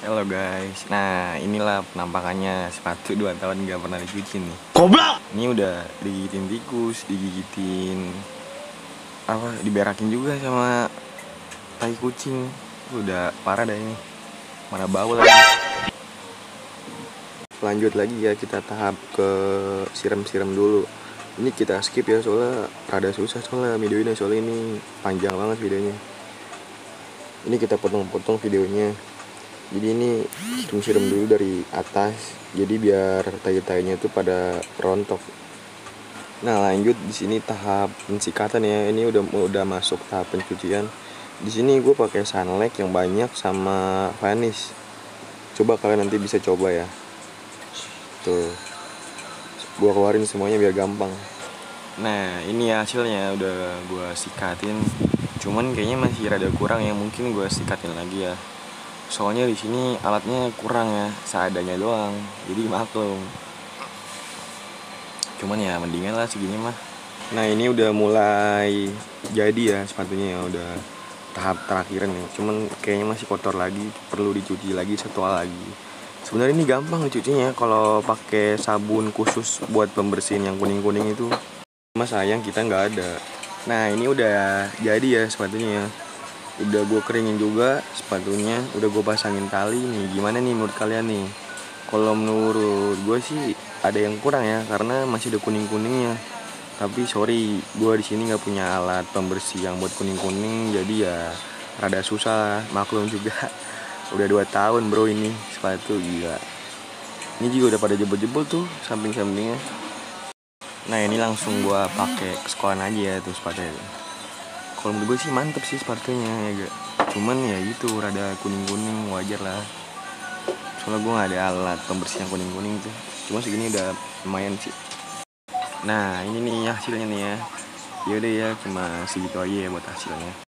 Halo guys, nah inilah penampakannya. Sepatu 2 tahun gak pernah dicuci nih. Goblok! Ini udah digigitin tikus, digigitin apa diberakin juga sama tai kucing. Udah parah dah ini. Mana bau lagi. Lanjut lagi ya kita tahap ke siram-siram dulu. Ini kita skip ya soalnya rada susah soalnya videonya soalnya ini panjang banget videonya. Ini kita potong-potong videonya jadi ini siram-siram dulu dari atas. Jadi biar tai-tainya itu pada rontok. Nah lanjut di sini tahap pensikatan ya. Ini udah udah masuk tahap pencucian. Di sini gue pakai sunlight yang banyak sama vanish. Coba kalian nanti bisa coba ya. Tuh. Gue keluarin semuanya biar gampang. Nah ini hasilnya udah gue sikatin. Cuman kayaknya masih rada kurang ya. Mungkin gue sikatin lagi ya soalnya di sini alatnya kurang ya seadanya doang jadi maklum cuman ya mendingan lah segini mah. Nah ini udah mulai jadi ya sepatunya ya udah tahap terakhir nih. Cuman kayaknya masih kotor lagi perlu dicuci lagi satu lagi. Sebenarnya ini gampang dicucinya kalau pakai sabun khusus buat pembersihin yang kuning kuning itu. Mas sayang kita nggak ada. Nah ini udah jadi ya sepatunya ya udah gue keringin juga sepatunya. Udah gue pasangin tali nih. Gimana nih menurut kalian nih? Kalau menurut gue sih ada yang kurang ya karena masih ada kuning kuningnya tapi sorry gue di sini nggak punya alat pembersih yang buat kuning kuning jadi ya rada susah. Maklum juga udah dua tahun bro ini sepatu gila. Ini juga udah pada jebol-jebol tuh samping-sampingnya. Nah ini langsung gue pakai ke sekolah aja ya tuh sepatunya kalau menurut gue sih mantep sih sepatunya ya gak? Cuman ya gitu rada kuning kuning wajar lah. Soalnya gue gak ada alat pembersih yang kuning kuning tuh. Cuma segini udah lumayan sih. Nah ini nih hasilnya nih ya. Yaudah ya cuma segitu aja ya buat hasilnya